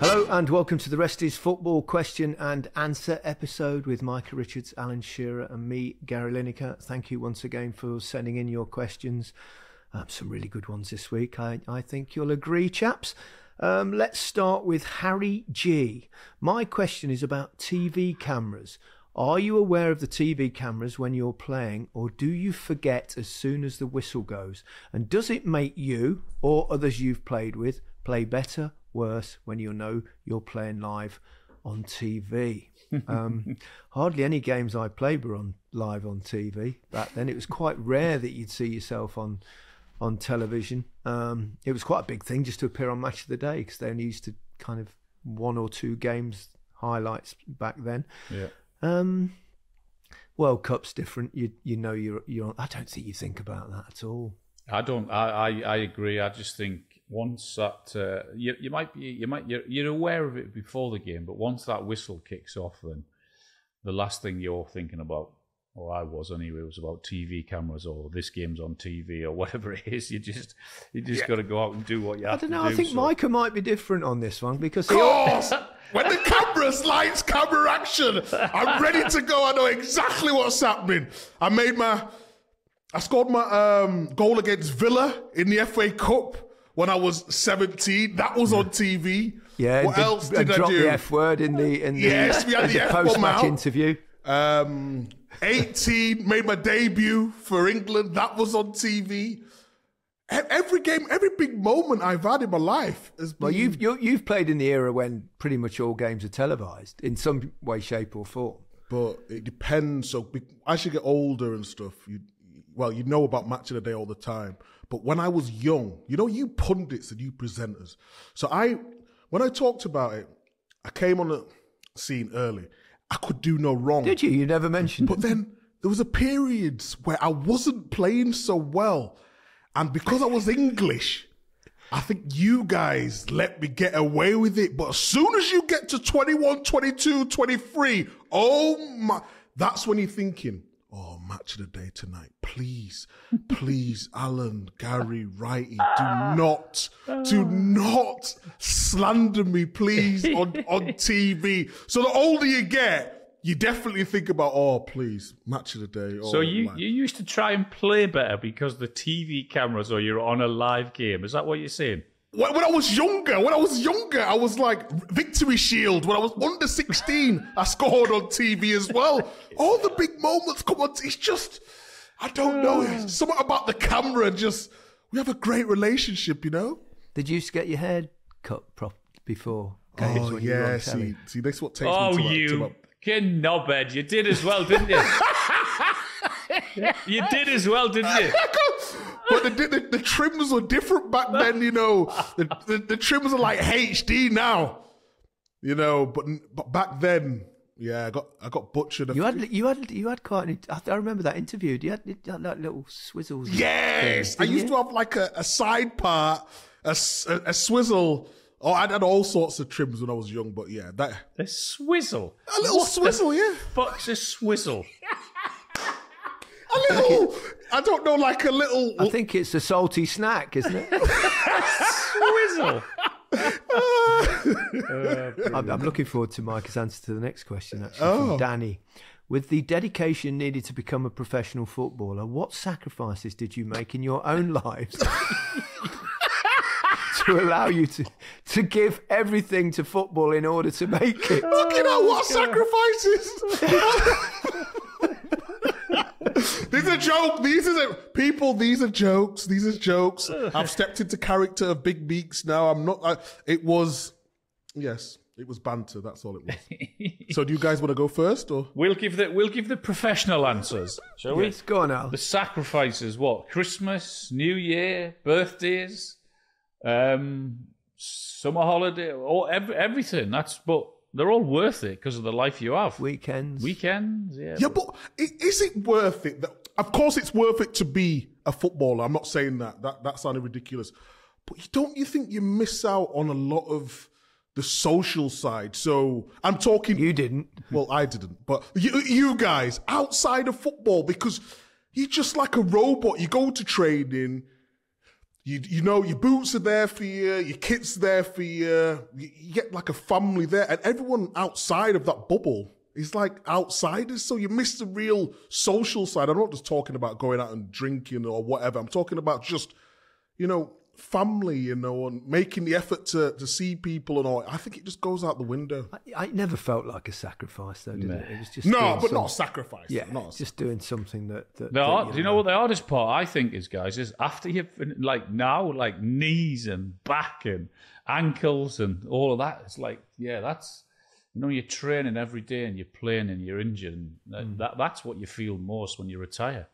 Hello and welcome to the Rest is Football question and answer episode with Micah Richards, Alan Shearer, and me, Gary Lineker. Thank you once again for sending in your questions. Um, some really good ones this week. I, I think you'll agree, chaps. Um, let's start with Harry G. My question is about TV cameras. Are you aware of the TV cameras when you're playing, or do you forget as soon as the whistle goes? And does it make you, or others you've played with, play better worse when you know you're playing live on TV. Um, hardly any games I played were on live on TV back then. It was quite rare that you'd see yourself on on television. Um, it was quite a big thing just to appear on Match of the Day because they only used to kind of one or two games highlights back then. Yeah. Um, World Cup's different. You you know you're you're. On, I don't think you think about that at all. I don't. I, I, I agree. I just think once that uh, you you might be you might you're, you're aware of it before the game, but once that whistle kicks off, then the last thing you're thinking about, or I was anyway, was about TV cameras or this game's on TV or whatever it is. You just you just got to go out and do what you have I don't know. do. I think so- Micah might be different on this one because he. course. when the camera's lights, camera action, I'm ready to go. I know exactly what's happening. I made my, I scored my um, goal against Villa in the FA Cup when I was 17. That was on TV. Yeah, What did, else did I drop do? the F word in the in the, Yes, we had the the post-match interview. Um, 18, made my debut for England. That was on TV. Every game, every big moment I've had in my life has been. Well, you've you, you've played in the era when pretty much all games are televised in some way, shape, or form. but it depends. So as you get older and stuff, you well, you know about match of the day all the time. But when I was young, you know, you pundits and you presenters. So I, when I talked about it, I came on the scene early. I could do no wrong. Did you? You never mentioned But it. then there was a period where I wasn't playing so well, and because I was English. I think you guys let me get away with it. But as soon as you get to 21, 22, 23, oh my, that's when you're thinking, match of the day tonight. Please, please, Alan, Gary, Wrighty, do not, do not slander me, please, on, on TV. So the older you get, you definitely think about, oh, please, match of the day. Oh, So you, man. you used to try and play better because the TV cameras or you're on a live game. Is that what you're saying? When, when I was younger, when I was younger, I was like Victory Shield. When I was under 16, I scored on TV as well. All the big moments come on. It's just, I don't know. It's something about the camera. Just, we have a great relationship, you know? Did you get your hair cut prop before Oh, when you were yeah. on telly? See, see, that's what takes Oh, me to, my- to you my- fucking knobhead. You did as well, didn't you? you did as well, didn't you? but the, the, the trims were different back then, you know. The, the, the trims are like HD now, you know. But but back then, yeah, I got I got butchered. a You had you had you had quite. An, I, I remember that interview. You had, you had like little swizzles. Yes, things, I used you? to have like a, a side part, a a swizzle. Oh, I had all sorts of trims when I was young, but yeah, that The swizzle. a little swizzle, yeah, Fuck's a swizzle. a little. I don't know, like a little. I think it's a salty snack, isn't it? Swizzle. I'm, I'm looking forward to Mike's answer to the next question, actually, from oh. Danny. With the dedication needed to become a professional footballer, what sacrifices did you make in your own lives to allow you to, to give everything to football in order to make it? Look at what sacrifices! these are jokes. These are people. These are jokes. These are jokes. I've stepped into character of Big Meeks now. I'm not. I, it was, yes, it was banter. That's all it was. so, do you guys want to go first, or We'll give the we'll give the professional answers, shall we? Yes, go on, Al. The sacrifices, what? Christmas, New Year, birthdays, um, summer holiday, or ev- everything. That's but they're all worth it because of the life you have. Weekends. Weekends, yeah. Yeah, but i- is it worth it? That, of course, it's worth it to be a footballer. I'm not saying that. That that sounded ridiculous. But you- don't you think you miss out on a lot of the social side? So I'm talking. You didn't. well, I didn't, but you, you guys outside of football because you're just like a robot. You go to training. You you know your boots are there for you, your kit's there for you. You, you get like a family there, and everyone outside of that bubble is like outsiders. So you miss the real social side. I'm not just talking about going out and drinking or whatever. I'm talking about just you know family, you know, and making the effort to to see people and all. I think it just goes out the window. I, I never felt like a sacrifice, though, did it? It was just No, but some- not a sacrifice. Yeah, not a just doing something that. that, The that, hard, do you know what the hardest part I think is, guys, is after you've been- like now, like knees and back and ankles and all of that. It's like, yeah, that's you know, you're training every day and you're playing and you're injured. And that, mm. that that's what you feel most when you retire.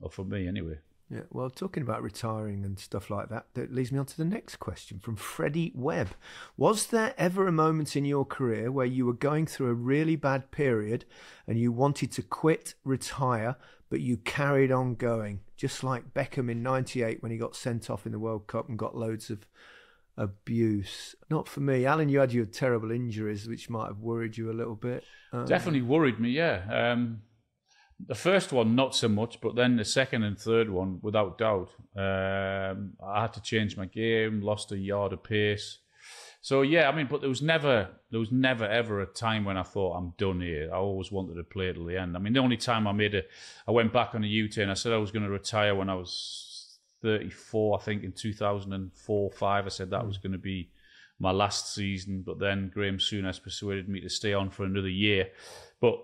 Or for me, anyway. Yeah, well, talking about retiring and stuff like that, that leads me on to the next question from Freddie Webb. Was there ever a moment in your career where you were going through a really bad period and you wanted to quit, retire, but you carried on going? Just like Beckham in 98 when he got sent off in the World Cup and got loads of abuse. Not for me. Alan, you had your terrible injuries, which might have worried you a little bit. Um, Definitely worried me, yeah. Um, the first one, not so much, but then the second and third one, without doubt. Um, I had to change my game, lost a yard of pace. So yeah, I mean, but there was never, there was never ever a time when I thought I'm done here. I always wanted to play till the end. I mean, the only time I made a, I went back on a U-turn. I said I was going to retire when I was 34, I think in 2004, five. I said that was going to be my last season, but then Graham Souness persuaded me to stay on for another year. But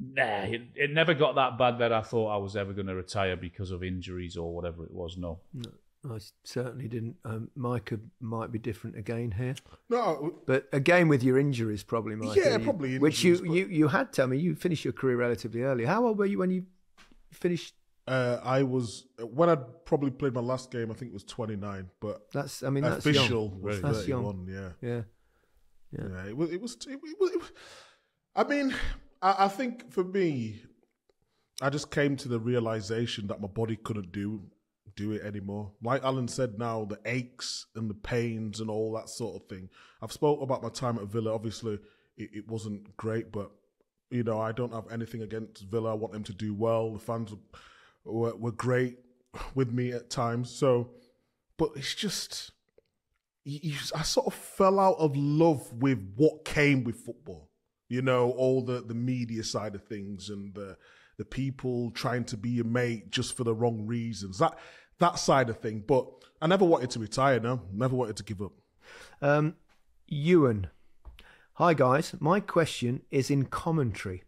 nah, it, it never got that bad that I thought I was ever going to retire because of injuries or whatever it was. No. I certainly didn't. Um, Micah might be different again here. No, But again, with your injuries, probably, Mike. Yeah, probably Which you, injuries, you, you had, tell me, you finished your career relatively early. How old were you when you finished? uh, I was when I probably played my last game. I think it was 29, but That's, I mean, that's official young. was That's 31. Yeah. Yeah. Yeah, it was. It was. It, was, it was I mean, I, I think for me, I just came to the realization that my body couldn't do do it anymore. Like Alan said, now the aches and the pains and all that sort of thing. I've spoke about my time at Villa. Obviously, it, it wasn't great, but you know, I don't have anything against Villa. I want them to do well. The fans were, were great with me at times. So, but it's just you, you, I sort of fell out of love with what came with football. You know, all the, the media side of things and the the people trying to be your mate just for the wrong reasons. That that side of thing. But I never wanted to retire. No, never wanted to give up. Um, Ewan. Hi, guys. My question is in commentary.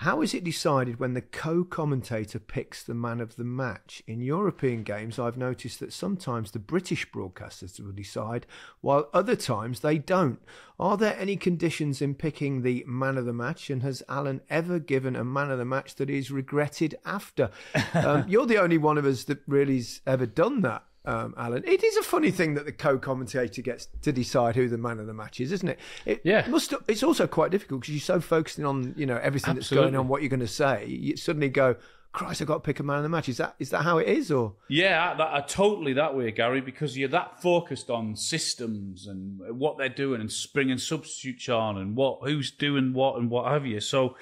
How is it decided when the co commentator picks the man of the match? In European games, I've noticed that sometimes the British broadcasters will decide, while other times they don't. Are there any conditions in picking the man of the match? And has Alan ever given a man of the match that he's regretted after? Um, you're the only one of us that really's ever done that um, Alan. It is a funny thing that the co-commentator gets to decide who the man of the match is, isn't it? It Yeah. Must. It's also quite difficult because you're so focusing on you know everything that's going on, what you're going to say. You suddenly go, Christ, I've got to pick a man of the match. Is that is that how it is, or Yeah, I, that, I totally that way, Gary, because you're that focused on systems and what they're doing and bringing substitutes on and what who's doing what and what have you. So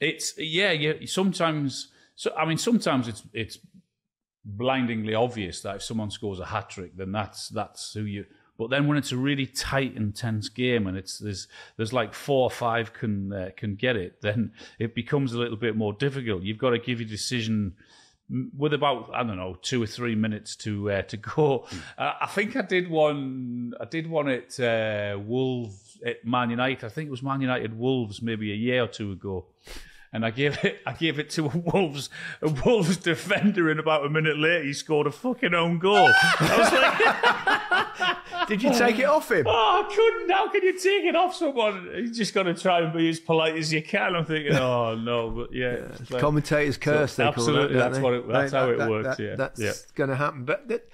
it's yeah, you sometimes. So I mean, sometimes it's it's blindingly obvious that if someone scores a hat trick, then that's that's who you. But then when it's a really tight and tense game and it's there's there's like four or five can uh, can get it, then it becomes a little bit more difficult. You've got to give your decision with about I don't know two or three minutes to uh, to go. Uh, I think I did one. I did one at uh, Wolves at Man United. I think it was Man United Wolves maybe a year or two ago. And I gave it, I gave it to a Wolves, a Wolves defender, and about a minute later, he scored a fucking own goal. I was like, did you take it off him? "Oh, I couldn't! How can you take it off someone? You just got to try and be as polite as you can." I'm thinking, "Oh no," but yeah, it's like- Commentator's curse. call absolutely, that, that's what it- that's They- how it that- works, that- yeah, that's yeah. going to happen. But that,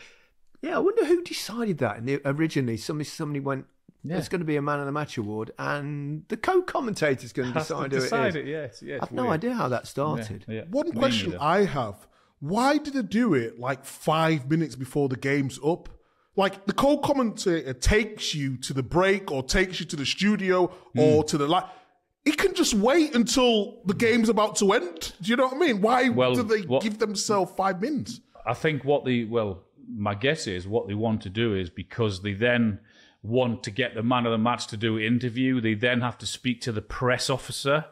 yeah, I wonder who decided that. And originally, somebody somebody went. There's going to be a man of the match award, and the co-commentator is going to Has to decide who it decide is. it, yeah, it's- yeah, it's I've no idea how that started. Yeah, yeah. One Me question neither. I have: Why did they do it like five minutes before the game's up? Like the co-commentator takes you to the break, or takes you to the studio, Hmm. or to the like. He can just wait until the game's about to end. Do you know what I mean? Why Well, do they what- give themselves five minutes? I think what the well, my guess is what they want to do is because they then want to get the man of the match to do an interview, they then have to speak to the press officer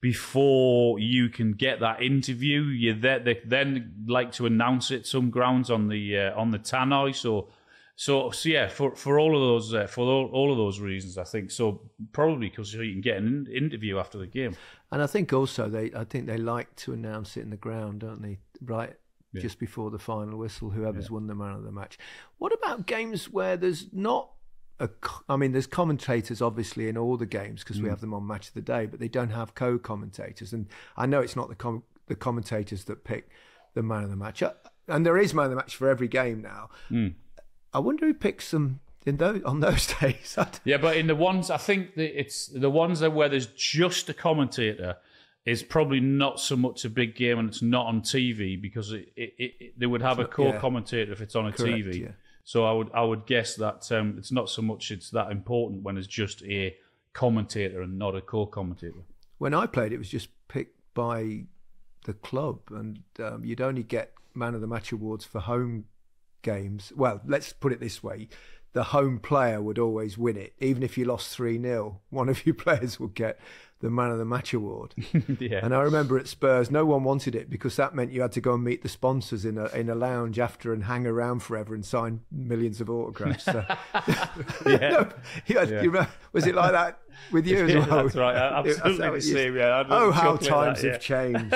before you can get that interview. You then they then like to announce it some grounds on the uh, on the tannoy. So so so yeah, for for all of those uh, for all, all of those reasons, I think so. Probably because you can get an interview after the game. And I think also they, I think they like to announce it in the ground, don't they? Right, just before the final whistle, whoever's won the man of the match. What about games where there's not a? I mean, there's commentators obviously in all the games because we have them on Match of the Day, but they don't have co-commentators. And I know it's not the com- the commentators that pick the man of the match, Uh, and there is man of the match for every game now. I wonder who picks them in those on those days. Yeah, but in the ones I think that it's the ones that where there's just a commentator is probably not so much a big game and it's not on TV because it, it, it, they would have a co-commentator if it's on a Correct, TV. yeah. So I would I would guess that um, it's not so much it's that important when it's just a commentator and not a co-commentator. when I played, it was just picked by the club, and um, you'd only get man of the match awards for home games. Well, let's put it this way: the home player would always win it, even if you lost three 0 One of your players would get the man of the match award. yeah. And I remember at Spurs, no one wanted it because that meant you had to go and meet the sponsors in a in a lounge after and hang around forever and sign millions of autographs. So, yeah. you had- you remember- was it like that with you as Yeah, well? that's right. Absolutely it the same. Yeah. Oh, how times that, have changed.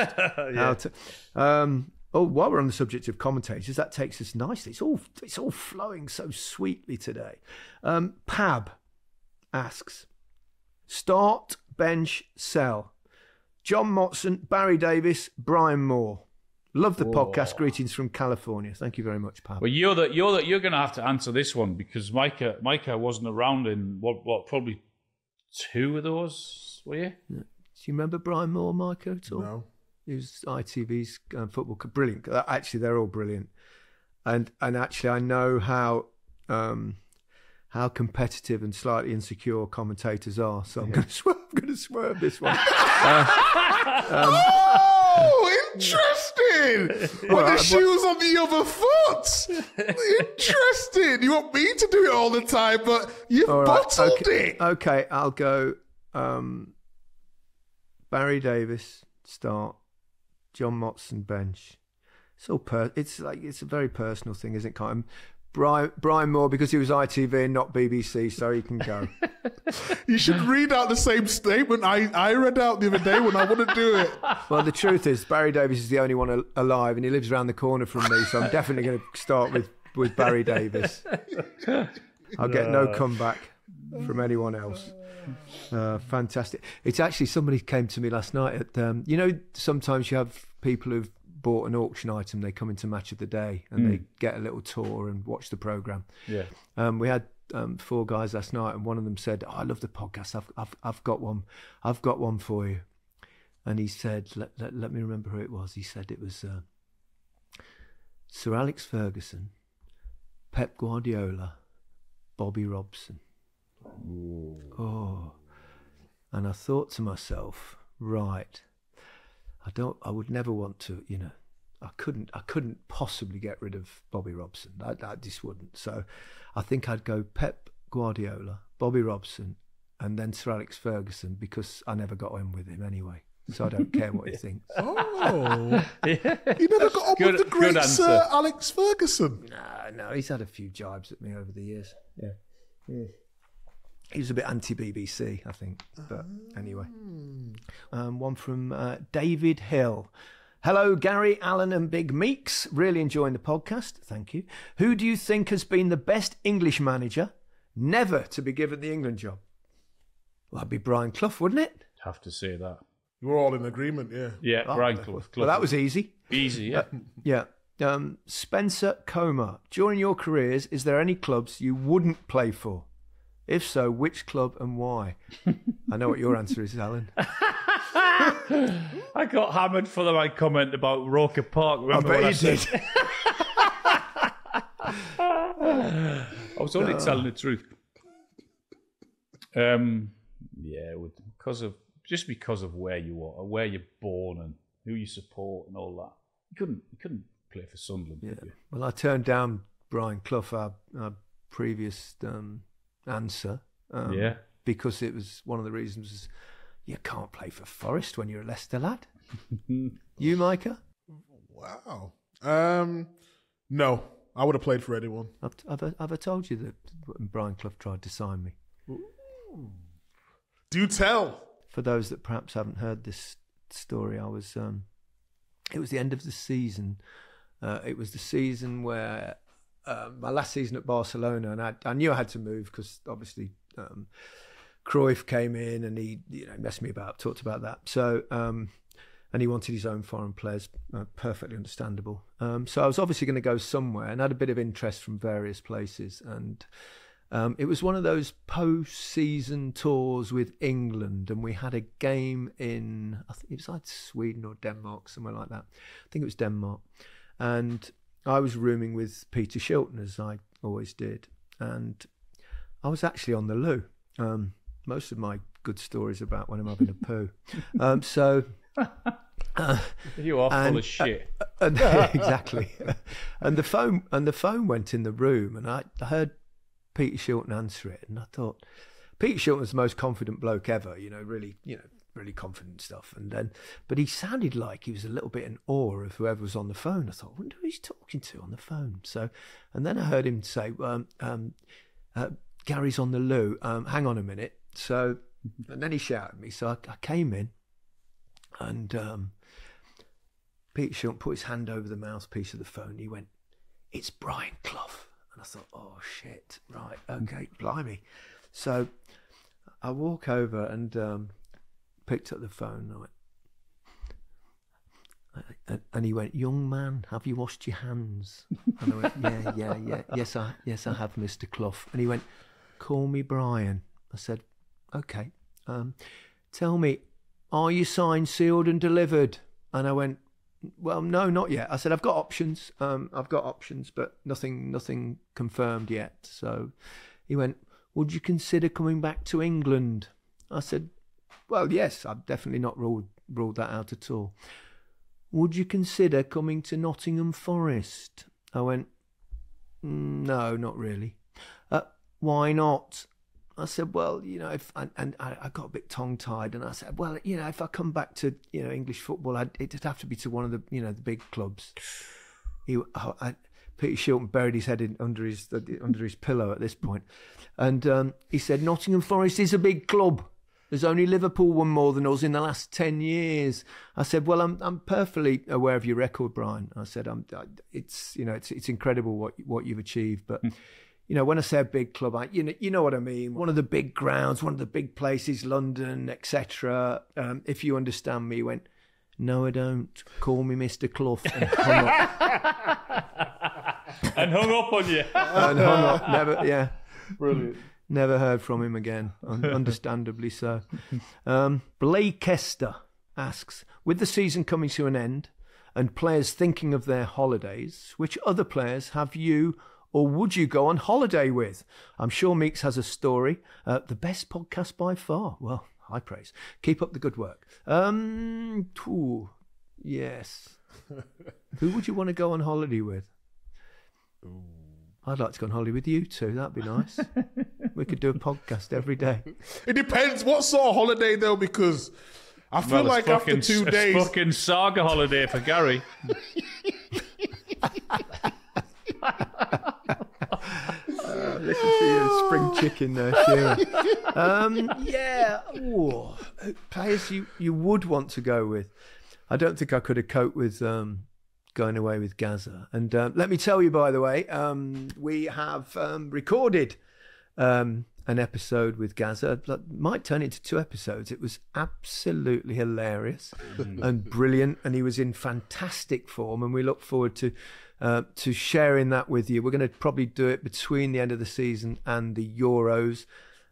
How to, um, oh, while we're on the subject of commentators, that takes us nicely. It's all it's all flowing so sweetly today. Um, Pab asks, start, bench, sell. John Motson, Barry Davies, Brian Moore. Love the podcast. Greetings from California. Thank you very much, Pab. Well, you're the you're the, you're going to have to answer this one because Micah Micah wasn't around in what what probably two of those were you? Do you remember Brian Moore, Micah, at all? No. He was ITV's um, football. Brilliant. Uh, Actually, they're all brilliant. And and actually, I know how um, how competitive and slightly insecure commentators are. So I'm going to swerve. I'm going to swerve this one. Oh, interesting. With Well, I- the shoes on the other foot. interesting. You want me to do it all the time, but you've All right, bottled okay, it. Okay, I'll go. Um, Barry Davies start. John Motson bench. It's all per. It's like it's a very personal thing, isn't it? Kind of. Brian Brian Moore because he was ITV and not BBC, so he can go. You should read out the same statement I, I read out the other day when I want to do it. Well, the truth is, Barry Davies is the only one al- alive, and he lives around the corner from me. So I'm definitely going to start with, with Barry Davies. I'll get no comeback from anyone else. Uh, fantastic. It's actually somebody came to me last night. At um, you know, sometimes you have people who've bought an auction item. They come into Match of the Day and they get a little tour and watch the program. Yeah. Um, we had um, four guys last night, and one of them said, oh, "I love the podcast. I've, I've, I've got one. I've got one for you." And he said, "Let, let, let me remember who it was." He said it was uh, Sir Alex Ferguson, Pep Guardiola, Bobby Robson. Oh, and I thought to myself, right, I don't. I would never want to, you know. I couldn't. I couldn't possibly get rid of Bobby Robson. I, I just wouldn't. So, I think I'd go Pep Guardiola, Bobby Robson, and then Sir Alex Ferguson because I never got on with him anyway. So I don't care what he thinks. Oh. You never got on Good- with the great Sir. Alex Ferguson. No, no, he's had a few jibes at me over the years. Yeah. He was a bit anti BBC, I think. But anyway. Um, one from uh, David Hill. Hello, Gary, Alan, and Big Meeks. Really enjoying the podcast. Thank you. Who do you think has been the best English manager never to be given the England job? Well, that'd be Brian Clough, wouldn't it? Have to say that. We're all in agreement, yeah. Yeah, Oh, Brian Clough. Well, that was easy. easy. Yeah. Yeah. Um, Spencer Comer. During your careers, is there any clubs you wouldn't play for? If so, which club and why? I know what your answer is, Alan. I got hammered for my comment about Roker Park. I bet I you said? did. I was only telling the truth. Um, yeah, would, because of just because of where you are, where you're born, and who you support, and all that. You couldn't, you couldn't play for Sunderland, you? Well, I turned down Brian Clough, our, our previous um, answer. Um, yeah. Because it was one of the reasons you can't play for Forest when you're a Leicester lad. you, Micah? Wow. Um, no, I would have played for anyone. I've, I've, have I told you that Brian Clough tried to sign me? Do tell. For those that perhaps haven't heard this story, I was. Um, it was the end of the season. Uh, it was the season where uh, my last season at Barcelona, and I, I knew I had to move because obviously um, Cruyff came in and he you know messed me about, talked about that. So um, and he wanted his own foreign players, uh, perfectly understandable. Um, so I was obviously going to go somewhere, and had a bit of interest from various places, and um, it was one of those post-season tours with England, and we had a game in I think it was like Sweden or Denmark, somewhere like that. I think it was Denmark, and I was rooming with Peter Shilton as I always did, and I was actually on the loo. Um, most of my good stories about when I'm having a poo. Um, so. Uh, you are and, full of shit. Uh, and, exactly. and the phone and the phone went in the room, and I, I heard Peter Shilton answer it, and I thought Peter Shilton was the most confident bloke ever. You know, really, you know, really confident stuff. And then, but he sounded like he was a little bit in awe of whoever was on the phone. I thought, I wonder who he's talking to on the phone. So, and then I heard him say, um, um, uh, "Gary's on the loo. Um, hang on a minute." So, and then he shouted at me. So I, I came in, and um, Peter Shilton put his hand over the mouthpiece of the phone. He went, "It's Brian Clough," and I thought, "Oh shit, right, okay, blimey." So I walk over and um, picked up the phone. And, went, and he went, "Young man, have you washed your hands?" And I went, "Yeah, yeah, yeah, yes, I, yes, I have, Mister Clough." And he went, "Call me Brian." I said, "Okay." Um, tell me, are you signed, sealed, and delivered? And I went, well, no, not yet. I said I've got options. Um, I've got options, but nothing, nothing confirmed yet. So he went, would you consider coming back to England? I said, well, yes. I've definitely not ruled ruled that out at all. Would you consider coming to Nottingham Forest? I went, mm, no, not really. Uh, why not? I said, well, you know, if and, and I, got a bit tongue tied, and I said, well, you know, if I come back to you know English football, I'd, it'd have to be to one of the you know the big clubs. He, oh, I, Peter Shilton buried his head in, under his under his pillow at this point, and um, he said, Nottingham Forest is a big club. There's only Liverpool won more than us in the last ten years. I said, well, I'm I'm perfectly aware of your record, Brian. I said, I'm, it's you know, it's it's incredible what what you've achieved, but. you know, when I say a big club, I, you know, you know what I mean. One of the big grounds, one of the big places, London, etc. Um, if you understand me, he went, no, I don't. Call me Mister Clough, and hung up. and hung up on you. and hung up. Never, yeah. Brilliant. Never heard from him again. understandably so. Um, Blake Kester asks, with the season coming to an end and players thinking of their holidays, which other players have you or would you go on holiday with? I'm sure Meeks has a story. Uh, the best podcast by far. Well, high praise. Keep up the good work. Um, ooh, yes. Who would you want to go on holiday with? Ooh. I'd like to go on holiday with you too. That'd be nice. we could do a podcast every day. It depends what sort of holiday though, because I feel well, like fucking, after two days, fucking saga holiday for Gary. listen to you, spring chicken there, Shearer. Um, yeah, Ooh, players you, you would want to go with. I don't think I could have coped with um, going away with Gazza. And uh, let me tell you, by the way, um, we have um, recorded um, an episode with Gazza. Might turn into two episodes. It was absolutely hilarious mm. and brilliant, and he was in fantastic form. And we look forward to uh, to sharing that with you. We're going to probably do it between the end of the season and the Euros.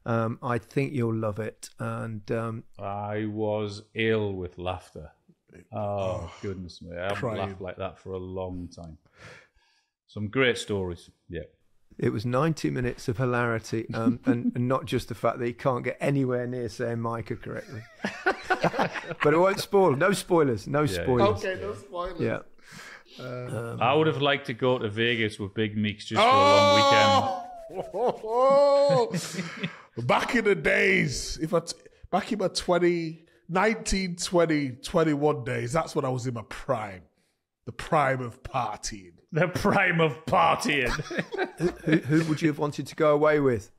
Um, I think you'll love it. And um, I was ill with laughter. Oh, oh goodness me! I haven't crying. laughed like that for a long time. Some great stories. Yeah. It was 90 minutes of hilarity, um, and, and, not just the fact that he can't get anywhere near saying Micah correctly. but it won't spoil. No spoilers. No spoilers. Okay, no spoilers. Yeah. I would have liked to go to Vegas with Big Meeks just for a long weekend. Oh! back in the days, if I t- back in my 20, 19, 20, 21 days, that's when I was in my prime. The prime of partying. The prime of partying. who, who would you have wanted to go away with?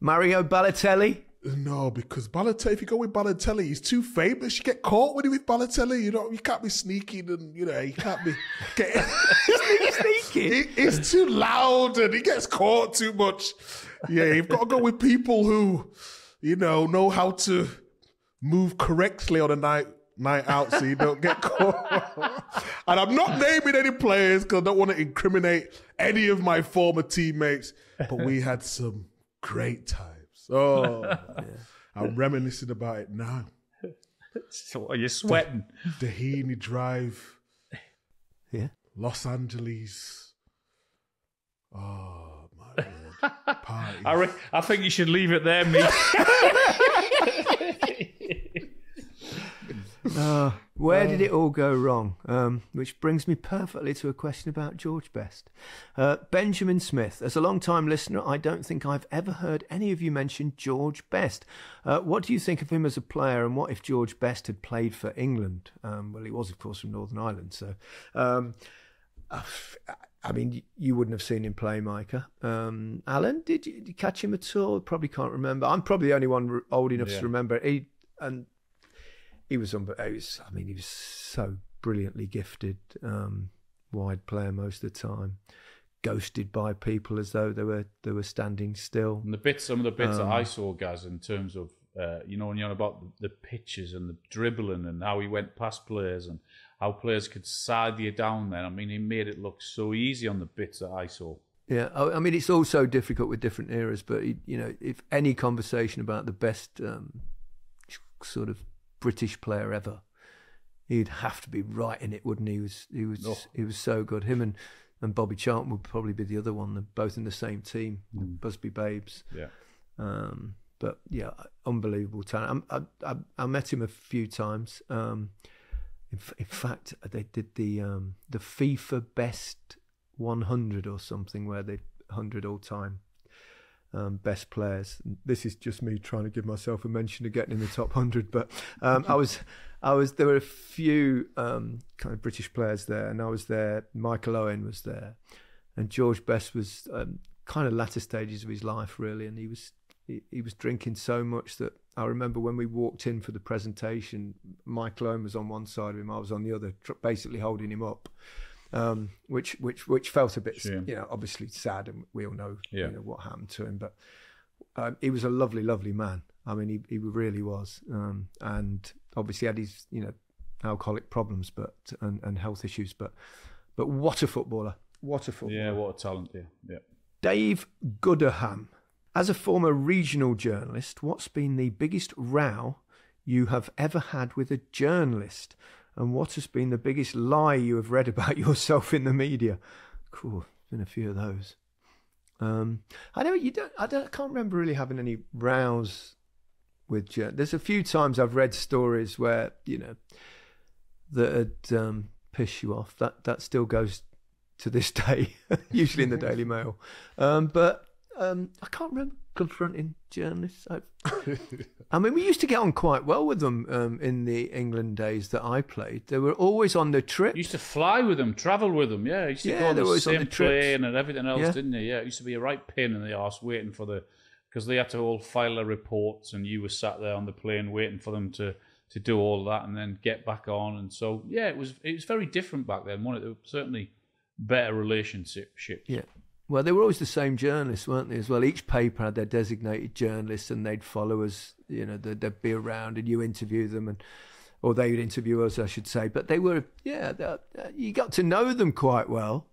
Mario Balotelli? No, because Balotelli, if you go with Balotelli, he's too famous. You get caught when you with Balotelli. You know, you can't be sneaking and, you know, you can't be getting. Sneaky. He- he's too loud and he gets caught too much. Yeah, you've got to go with people who, you know, know how to move correctly on a night night out so you don't get caught. and I'm not naming any players because I don't want to incriminate any of my former teammates, but we had some great times. Oh, I'm reminiscing about it now. so are you sweating? Dahini Drive, Yeah. Los Angeles. Oh my lord! Parties. I, re- I think you should leave it there, Meeks. Uh, where did it all go wrong? Um, which brings me perfectly to a question about George Best. Uh, Benjamin Smith, as a long-time listener, I don't think I've ever heard any of you mention George Best. Uh, what do you think of him as a player, and what if George Best had played for England? Um, well, he was, of course, from Northern Ireland, so. Um, I mean, you wouldn't have seen him play, Micah. Um, Alan, did you, did you catch him at all? Probably can't remember. I'm probably the only one old enough Yeah. to remember. He and he was on. He was. I mean, he was so brilliantly gifted. Um, wide player most of the time, ghosted by people as though they were they were standing still. And the bits, some of the bits that Um, I saw, Gaz, in terms of, uh, you know, when you're on about the, the pitches and the dribbling and how he went past players and how players could side you down Then I mean, he made it look so easy on the bits that I saw. Yeah, I I mean it's also difficult with different eras, but you know, if any conversation about the best um, sort of British player ever, he'd have to be right in it, wouldn't he? He was he was Oh. he was so good. Him and and Bobby Charlton would probably be the other one. They're both in the same team, the Busby Babes. Yeah. Um, but yeah, unbelievable talent. I, I, I, I met him a few times. Um, in, in fact, they did the um, the FIFA Best 100 or something, where they 100 all time um, best players. This is just me trying to give myself a mention of getting in the top 100. But um, I was, I was. There were a few um, kind of British players there, and I was there. Michael Owen was there, and George Best was um, kind of latter stages of his life, really, and he was he, he was drinking so much that I remember when we walked in for the presentation, Michael Owen was on one side of him, I was on the other, basically holding him up, um, which which which felt a bit, you know, obviously sad, and we all know, Yeah. you know what happened to him, but um, he was a lovely, lovely man. I mean, he he really was, um, and obviously had his you know alcoholic problems, but and, and health issues, but but what a footballer! What a footballer! Yeah, what a talent, yeah. Yeah. Dave Gooderham. As a former regional journalist, what's been the biggest row you have ever had with a journalist? And what has been the biggest lie you have read about yourself in the media? Cool, been a few of those. Um, I know you don't. I don't. I can't remember really having any rows with. There's a few times I've read stories where you know that had um, piss you off. That that still goes to this day, usually in the Daily Mail. Um, but um, I can't remember confronting journalists. I, I mean, we used to get on quite well with them um, in the England days that I played. They were always on the trip. You used to fly with them, travel with them, yeah. You used to Yeah, go on the were always on same the plane and everything else, Yeah. didn't you? Yeah, it used to be a right pain in the ass waiting for the because they had to all file their reports, and you were sat there on the plane waiting for them to to do all that and then get back on. And so, yeah, it was it was very different back then. One, it was certainly better relationship. Yeah. Well, they were always the same journalists, weren't they? As well, each paper had their designated journalists, and they'd follow us. You know, they'd, they'd be around, and you interview them, and or they would interview us, I should say. But they were, yeah, they- uh, you got to know them quite well,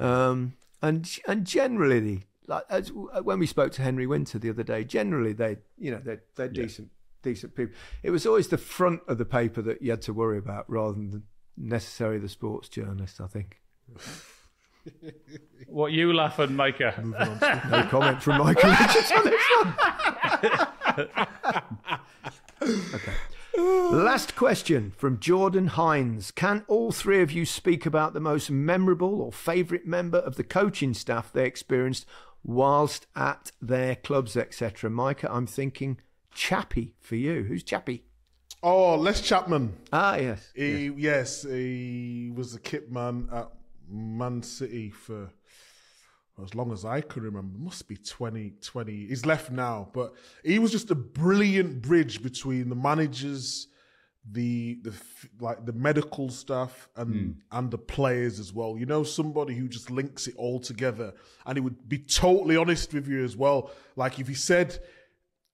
um, and and generally, like as when we spoke to Henry Winter the other day, generally they, you know, they're they're Yeah. decent decent people. It was always the front of the paper that you had to worry about, rather than necessarily the sports journalist. I think. What you laughing, Micah? No comment from Michael Richards on this one. okay. Last question from Jordan Hines. Can all three of you speak about the most memorable or favourite member of the coaching staff they experienced whilst at their clubs, etc.? Micah, I'm thinking Chappie for you. Who's Chappie? Oh, Les Chapman. Ah, yes. He, yes. he was the kit man at Man City for as long as I can remember. Must be 20, 20. He's left now, but he was just a brilliant bridge between the managers, the the like the medical stuff, and mm. and the players as well. You know, somebody who just links it all together, and he would be totally honest with you as well. Like if he said,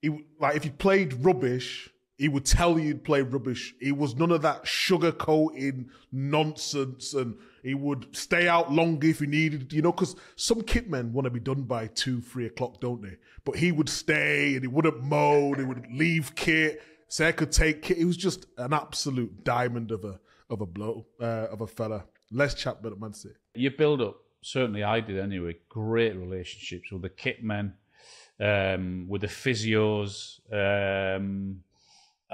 he like if he played rubbish he would tell you he'd play rubbish. He was none of that sugarcoating nonsense, and he would stay out longer if he needed, you know, because some kit men want to be done by two, three o'clock, don't they? But he would stay and he wouldn't moan, he would leave kit, say I could take kit. He was just an absolute diamond of a of a blow, uh, of a fella. Les Chapman at Man City. You build up, certainly I did anyway, great relationships with the kit men, um, with the physios, um,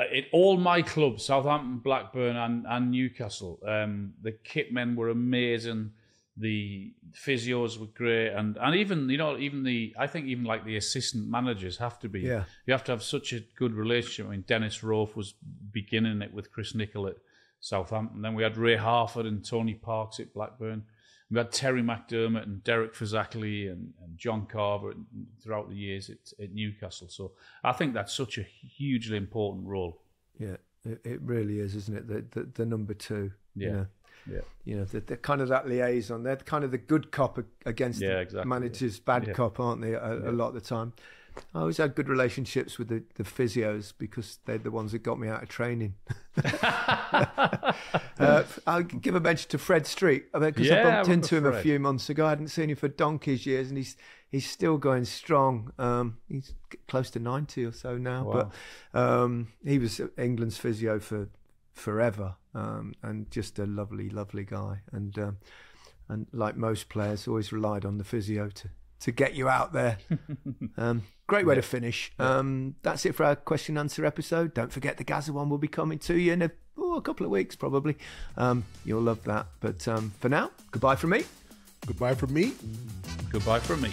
uh, it, all my clubs, Southampton, Blackburn, and, and Newcastle, um, the kit men were amazing. The physios were great, and, and even you know even the I think even like the assistant managers have to be. Yeah. You have to have such a good relationship. I mean, Dennis Rofe was beginning it with Chris Nicholl at Southampton. Then we had Ray Harford and Tony Parkes at Blackburn. We had Terry McDermott and Derek Fazackerley and, and John Carver throughout the years at, at, Newcastle. So I think that's such a hugely important role. Yeah, it, it really is, isn't it? The, the, the number two. Yeah. You know, yeah. You know, they're, they're, kind of that liaison. They're kind of the good cop against yeah, the exactly. manager's bad yeah. cop, aren't they? A, a lot of the time. I always had good relationships with the, the physios because they're the ones that got me out of training. uh, I'll give a mention to Fred Street because yeah, I bumped I into him Fred. a few months ago. I hadn't seen him for donkey's years, and he's he's still going strong. Um, he's close to ninety or so now, wow. but um, he was England's physio for forever, um, and just a lovely, lovely guy. And um, and like most players, always relied on the physio to to get you out there. Um, great way to finish. Um, that's it for our question answer episode. Don't forget the Gazza one will be coming to you in a, oh, a couple of weeks, probably. Um, you'll love that. But um, for now, goodbye from me. Goodbye from me. Goodbye from me.